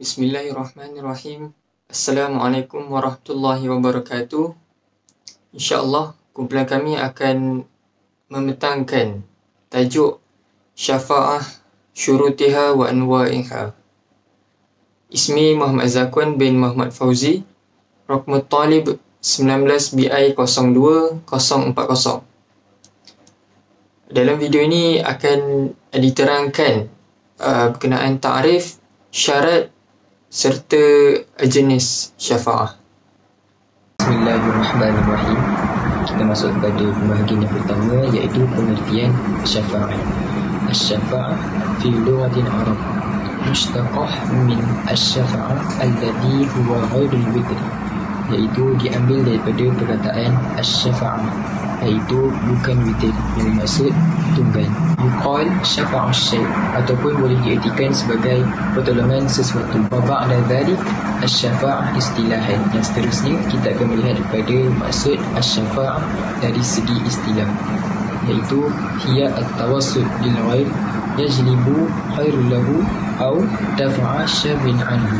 Bismillahirrahmanirrahim. Assalamualaikum warahmatullahi wabarakatuh. InsyaAllah kumpulan kami akan membentangkan tajuk Syafa'ah Syurutiha wa Anwa'iha. Ismi Muhammad Zakwan bin Muhammad Fauzi. Rokmut Talib 19 BI 02040. Dalam video ini akan diterangkan uh, berkenaan tarif, syarat serta jenis syafa'ah. Bismillahirrahmanirrahim. Kita masuk kepada pembahagian yang pertama iaitu pengertian syafa'ah. Asy-syafa'ah fi lughatil Arab mustaqah min asy-syafa'ah alladhi huwa ghairul witr iaitu diambil daripada perkataan asy-syafa'ah iaitu bukan witir yang maksud tunggal yuqal syafa'u syai' ataupun boleh diartikan sebagai pertolongan sesuatu. Wa ba'da dhalik asy-syafa'ah istilahan. Yang seterusnya kita akan melihat kepada maksud asy-syafa'ah dari segi istilah iaitu hiya at-tawassul lil ghair yajlibu khairul lahu au dafa'a syarrin anhu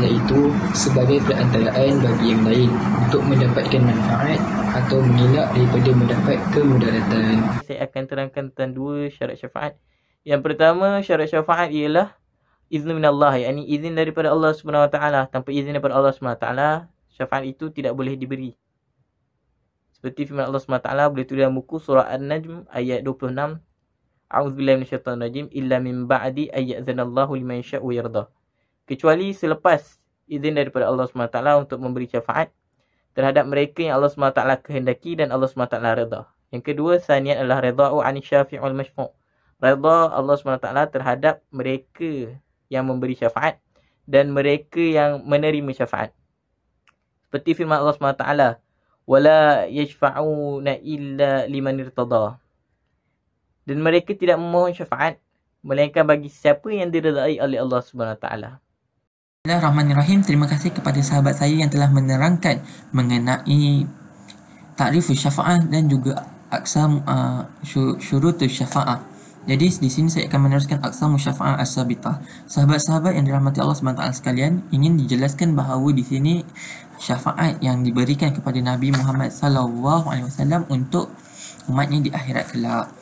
iaitu sebagai perantaraan bagi yang lain untuk mendapatkan manfaat atau mengelak daripada mendapat kemudaratan. Saya akan terangkan tentang dua syarat syafaat. Yang pertama syarat syafaat ialah izin min Allah, yakni izin daripada Allah Subhanahu Wa Taala. Tanpa izin daripada Allah Subhanahu Wa Taala, syafaat itu tidak boleh diberi. Seperti firman Allah Subhanahu Wa Taala boleh tulis dalam buku surah An-Najm ayat 26. A'udzubillahi minasyaitonir rajim illa min ba'di ayyazanallahu liman yasha'u yarda kecuali selepas izin daripada Allah SWT untuk memberi syafaat terhadap mereka yang Allah SWT kehendaki dan Allah SWT redha. Yang kedua, saniat adalah redha'u ani syafi'ul masyfu' redha Allah SWT terhadap mereka yang memberi syafaat dan mereka yang menerima syafaat. Seperti firman Allah SWT, وَلَا يَشْفَعُونَ إِلَّا لِمَنْ irtada. Dan mereka tidak memohon syafaat, melainkan bagi siapa yang diredai oleh Allah SWT. Bismillahirrahmanirrahim. Terima kasih kepada sahabat saya yang telah menerangkan mengenai takrif syafa'ah dan juga aksam uh, syurut syafa'ah. Jadi di sini saya akan meneruskan aksam syafa'ah as-sabitah. Sahabat-sahabat yang dirahmati Allah SWT sekalian ingin dijelaskan bahawa di sini syafaat yang diberikan kepada Nabi Muhammad sallallahu alaihi wasallam untuk umatnya di akhirat kelak.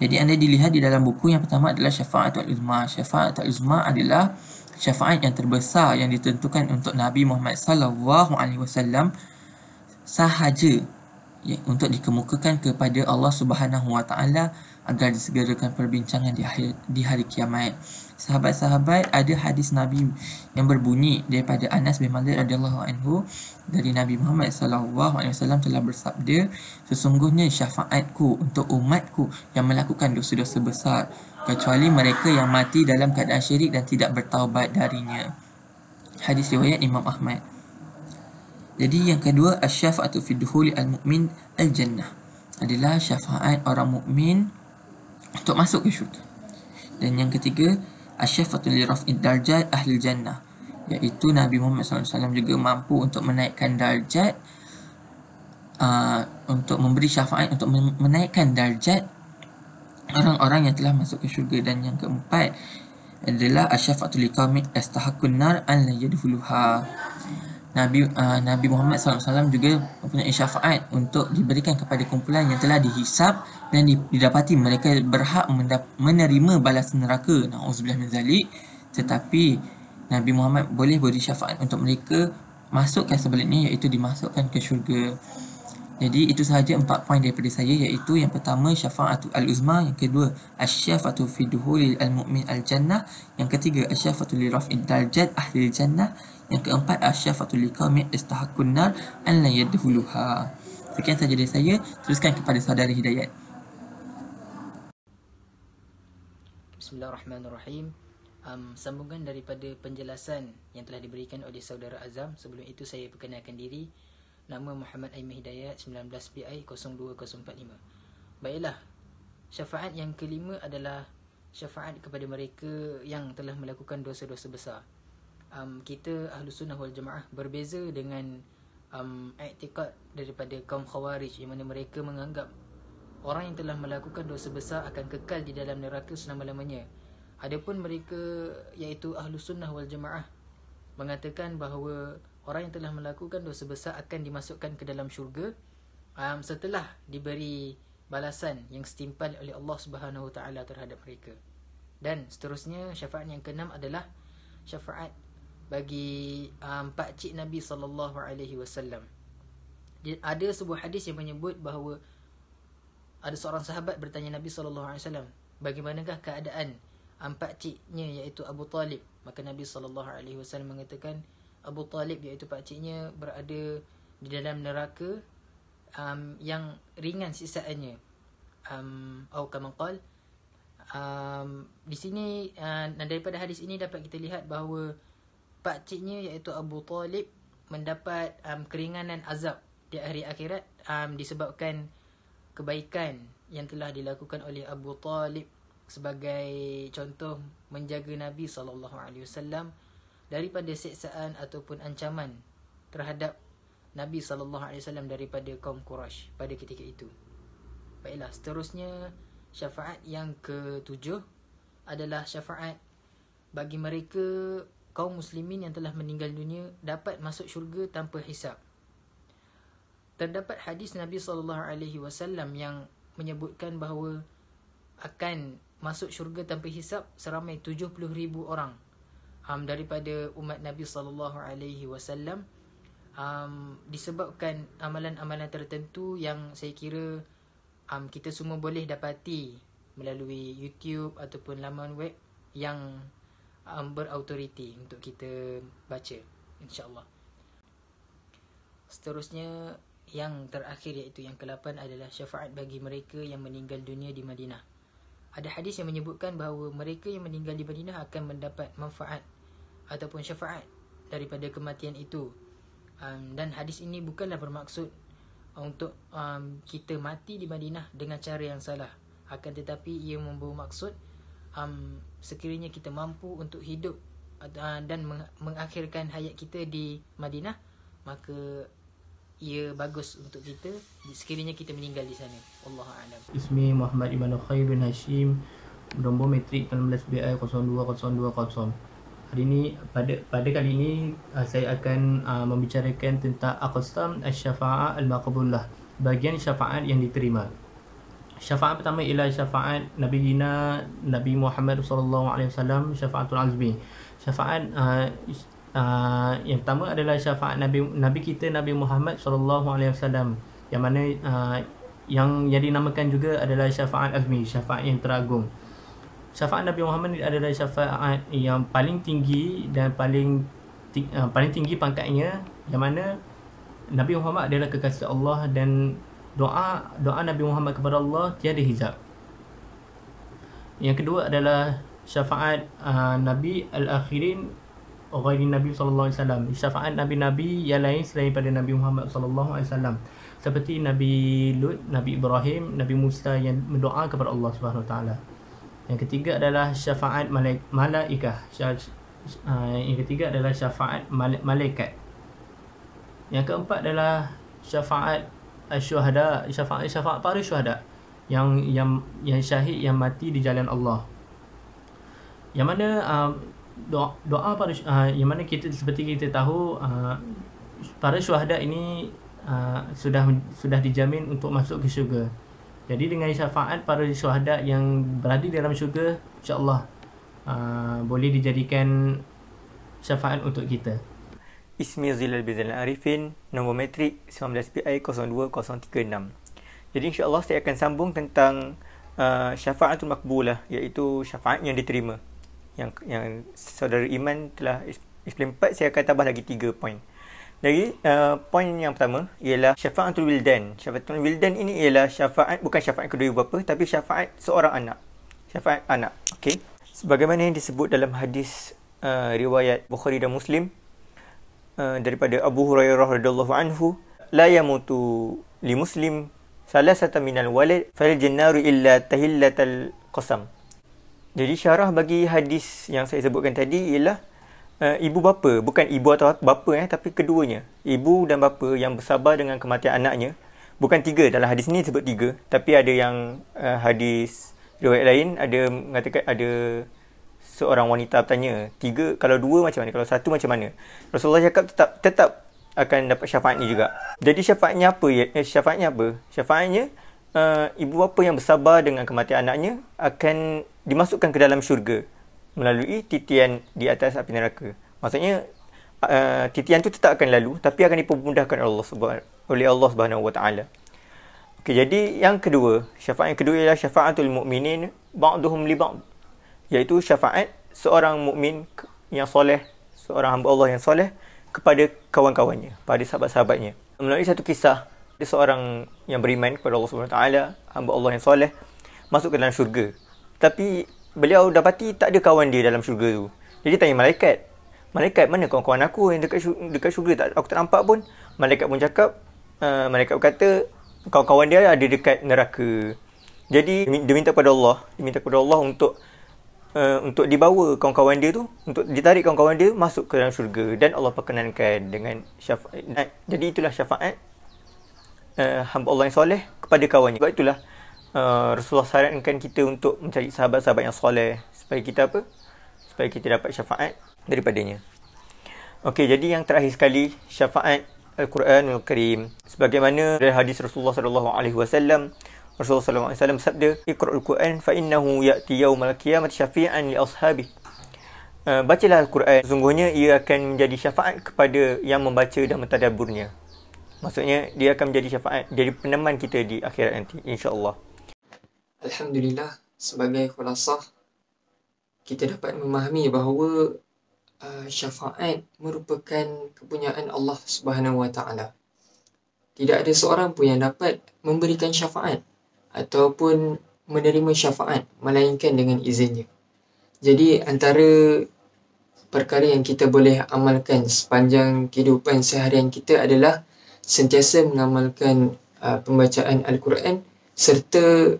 Jadi anda dilihat di dalam buku yang pertama adalah syafa'atul uzma. Syafa'atul uzma adalah syafaat yang terbesar yang ditentukan untuk Nabi Muhammad sallallahu alaihi wasallam sahaja ya, untuk dikemukakan kepada Allah Subhanahu wa taala agar disegerakan perbincangan di hari, di hari kiamat. Sahabat-sahabat, ada hadis Nabi yang berbunyi daripada Anas bin Malik radhiyallahu anhu dari Nabi Muhammad sallallahu alaihi wasallam telah bersabda, sesungguhnya syafaatku untuk umatku yang melakukan dosa-dosa besar kecuali mereka yang mati dalam keadaan syirik dan tidak bertaubat darinya. Hadis riwayat Imam Ahmad. Jadi yang kedua asy-syafa'atu fi dukhuli al-mu'min al-jannah adalah syafaat orang mukmin untuk masuk ke syurga. Dan yang ketiga asy-syafa'atu li raf'i darajat ahli jannah iaitu Nabi Muhammad SAW juga mampu untuk menaikkan darjat uh, untuk memberi syafaat untuk menaikkan darjat orang-orang yang telah masuk ke syurga dan yang keempat adalah asyafatu liqaumi astahakun nar an la yadkhuluha Nabi uh, Nabi Muhammad SAW juga mempunyai syafaat untuk diberikan kepada kumpulan yang telah dihisap dan didapati mereka berhak menerima balasan neraka. Nauzubillah min zalik. Tetapi Nabi Muhammad boleh beri syafaat untuk mereka masukkan sebaliknya iaitu dimasukkan ke syurga. Jadi itu sahaja empat poin daripada saya iaitu yang pertama syafa'atu al-uzma, yang kedua asyafatu fi duhulil al-mu'min al-jannah, yang ketiga asyafatu li raf'id darajat ahli jannah, yang keempat asyafatu li qaumi istahaqqun nar an la yadkhuluha. Sekian sahaja dari saya, teruskan kepada saudara Hidayat. Bismillahirrahmanirrahim. Um, sambungan daripada penjelasan yang telah diberikan oleh saudara Azam sebelum itu saya perkenalkan diri Nama Muhammad Aimah Hidayat 19BI 02045 Baiklah Syafaat yang kelima adalah Syafaat kepada mereka yang telah melakukan dosa-dosa besar um, Kita Ahlu Sunnah wal Jamaah berbeza dengan um, Iktikad daripada kaum Khawarij Yang mana mereka menganggap Orang yang telah melakukan dosa besar akan kekal di dalam neraka selama-lamanya Adapun mereka iaitu ahlu sunnah wal jamaah mengatakan bahawa orang yang telah melakukan dosa besar akan dimasukkan ke dalam syurga um, setelah diberi balasan yang setimpal oleh Allah Subhanahu Wa Taala terhadap mereka. Dan seterusnya syafaat yang keenam adalah syafaat bagi um, pak cik Nabi sallallahu alaihi wasallam. Ada sebuah hadis yang menyebut bahawa ada seorang sahabat bertanya Nabi sallallahu alaihi wasallam, bagaimanakah keadaan empat ciknya iaitu Abu Talib maka Nabi sallallahu alaihi wasallam mengatakan Abu Talib iaitu pak ciknya berada di dalam neraka um, yang ringan sisaannya um atau kama qal um, di sini uh, daripada hadis ini dapat kita lihat bahawa pak ciknya iaitu Abu Talib mendapat um, keringanan azab di hari akhirat um, disebabkan kebaikan yang telah dilakukan oleh Abu Talib sebagai contoh menjaga Nabi sallallahu alaihi wasallam daripada siksaan ataupun ancaman terhadap Nabi sallallahu alaihi wasallam daripada kaum Quraisy pada ketika itu. Baiklah, seterusnya syafaat yang ketujuh adalah syafaat bagi mereka kaum muslimin yang telah meninggal dunia dapat masuk syurga tanpa hisap. Terdapat hadis Nabi sallallahu alaihi wasallam yang menyebutkan bahawa akan masuk syurga tanpa hisap seramai 70 ribu orang um, daripada umat Nabi sallallahu alaihi wasallam um, disebabkan amalan-amalan tertentu yang saya kira um, kita semua boleh dapati melalui YouTube ataupun laman web yang um, berautoriti untuk kita baca insyaallah seterusnya yang terakhir iaitu yang ke-8 adalah syafaat bagi mereka yang meninggal dunia di Madinah ada hadis yang menyebutkan bahawa mereka yang meninggal di Madinah akan mendapat manfaat ataupun syafaat daripada kematian itu. Um, dan hadis ini bukanlah bermaksud untuk um, kita mati di Madinah dengan cara yang salah. Akan tetapi ia membawa maksud um, sekiranya kita mampu untuk hidup uh, dan meng- mengakhirkan hayat kita di Madinah, maka ia bagus untuk kita sekiranya kita meninggal di sana. Allah a'lam. Ismi Muhammad Ibn Khair bin Hashim Nombor metrik 16 BI 020200 Hari ini pada pada kali ini uh, saya akan uh, membicarakan tentang aqsam asy-syafa'ah al-maqbulah bagian syafaat yang diterima. Syafaat pertama ialah syafaat Nabi Gina Nabi Muhammad sallallahu alaihi wasallam syafaatul azmi. Syafaat uh, uh, yang pertama adalah syafaat Nabi Nabi kita Nabi Muhammad sallallahu alaihi wasallam yang mana uh, yang yang dinamakan juga adalah syafaat azmi, syafaat yang teragung. Syafaat Nabi Muhammad adalah syafaat yang paling tinggi dan paling uh, paling tinggi pangkatnya yang mana Nabi Muhammad adalah kekasih Allah dan doa doa Nabi Muhammad kepada Allah tiada hijab. Yang kedua adalah syafaat uh, Nabi al-akhirin ghairi Nabi sallallahu alaihi wasallam. Syafaat nabi-nabi yang lain selain pada Nabi Muhammad sallallahu alaihi wasallam. Seperti Nabi Lut, Nabi Ibrahim, Nabi Musa yang berdoa kepada Allah Subhanahu taala. Yang ketiga adalah syafaat malaik malaikah. Uh, yang ketiga adalah syafaat malaikat. Yang keempat adalah syafaat syuhada, syafaat syafaat para syuhada yang yang yang syahid yang mati di jalan Allah. Yang mana uh, doa doa pada uh, yang mana kita seperti kita tahu uh, para syuhada ini uh, sudah sudah dijamin untuk masuk ke syurga. Jadi dengan syafaat para syuhada yang berada dalam syurga insya-Allah uh, boleh dijadikan syafaat untuk kita. Ismi Zilal Bizal Arifin Nombor metrik 19PI 02036 Jadi insyaAllah saya akan sambung tentang uh, Syafa'atul Makbulah Iaitu syafaat yang diterima yang yang saudara Iman telah explain 4 saya akan tambah lagi 3 poin. Jadi uh, poin yang pertama ialah syafaatul wildan. Syafaatul wildan ini ialah syafaat bukan syafaat kedua ibu bapa tapi syafaat seorang anak. Syafaat anak. Okey. Sebagaimana yang disebut dalam hadis uh, riwayat Bukhari dan Muslim uh, daripada Abu Hurairah radhiyallahu anhu la yamutu li muslim salasata minal walad fal jannaru illa tahillatal qasam jadi syarah bagi hadis yang saya sebutkan tadi ialah uh, ibu bapa, bukan ibu atau bapa eh tapi keduanya. Ibu dan bapa yang bersabar dengan kematian anaknya. Bukan tiga dalam hadis ni sebut tiga, tapi ada yang uh, hadis riwayat lain ada mengatakan ada seorang wanita bertanya, tiga kalau dua macam mana? Kalau satu macam mana? Rasulullah cakap tetap tetap akan dapat syafaat ni juga. Jadi syafaatnya apa? Ya, eh, syafaatnya apa? Syafaatnya uh, ibu bapa yang bersabar dengan kematian anaknya akan dimasukkan ke dalam syurga melalui titian di atas api neraka. Maksudnya uh, titian tu tetap akan lalu tapi akan dipermudahkan Allah oleh Allah Subhanahu Wa Taala. Okey, jadi yang kedua, syafaat yang kedua ialah syafaatul mukminin ba'duhum li ba'd. Iaitu syafaat seorang mukmin yang soleh, seorang hamba Allah yang soleh kepada kawan-kawannya, pada sahabat-sahabatnya. Melalui satu kisah, ada seorang yang beriman kepada Allah Taala, hamba Allah yang soleh, masuk ke dalam syurga. Tapi beliau dapati tak ada kawan dia dalam syurga tu. Jadi tanya malaikat, malaikat mana kawan-kawan aku yang dekat syurga, dekat syurga tak aku tak nampak pun. Malaikat pun cakap, uh, malaikat berkata kawan-kawan dia ada dekat neraka. Jadi dia minta kepada Allah, dia minta kepada Allah untuk uh, untuk dibawa kawan-kawan dia tu untuk ditarik kawan-kawan dia masuk ke dalam syurga dan Allah perkenankan dengan syafaat. Jadi itulah syafaat uh, hamba Allah yang soleh kepada kawannya. Sebab itulah uh, Rasulullah sarankan kita untuk mencari sahabat-sahabat yang soleh supaya kita apa? Supaya kita dapat syafaat daripadanya. Okey, jadi yang terakhir sekali syafaat Al-Quranul Karim. Sebagaimana dari hadis Rasulullah sallallahu alaihi wasallam Rasulullah SAW sabda, Iqra'ul Quran fa innahu ya'ti yawmal qiyamati syafi'an li ashabi. Uh, bacalah Al-Quran. Sungguhnya ia akan menjadi syafaat kepada yang membaca dan mentadaburnya. Maksudnya dia akan menjadi syafaat, jadi peneman kita di akhirat nanti insya-Allah. Alhamdulillah sebagai khulasah kita dapat memahami bahawa uh, syafaat merupakan kepunyaan Allah Taala. Tidak ada seorang pun yang dapat memberikan syafaat ataupun menerima syafaat melainkan dengan izinnya. Jadi antara perkara yang kita boleh amalkan sepanjang kehidupan seharian kita adalah sentiasa mengamalkan uh, pembacaan Al-Quran serta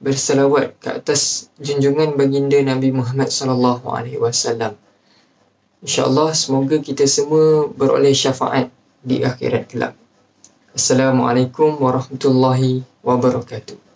bersalawat ke atas junjungan baginda Nabi Muhammad sallallahu alaihi wasallam. Insya-Allah semoga kita semua beroleh syafaat di akhirat kelak. Assalamualaikum warahmatullahi wabarakatuh.